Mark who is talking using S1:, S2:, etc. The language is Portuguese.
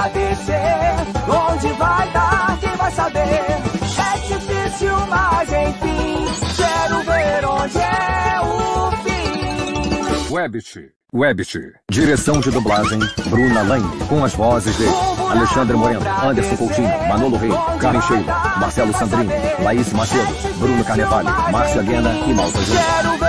S1: a. Onde vai dar, quem vai saber? É difícil, mas enfim, quero ver onde é o fim.
S2: Webit. Webit. Direção de dublagem, Bruna Lange, Com as vozes de Alexandre Moreno, Anderson Coutinho, Manolo Rei, Karen Sheila, Marcelo Sandrini, Laís Macedo, Bruno Carnevale, Márcia Guena e Malta Júnior.